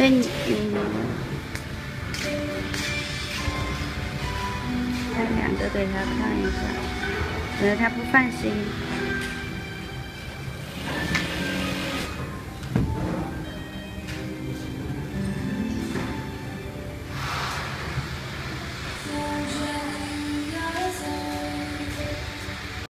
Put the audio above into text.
那你拍两个给他看一下，可能他不放心。